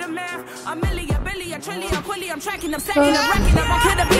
the math. A million, billion, trillion, quilly. I'm tracking them, stacking them, racking them. I could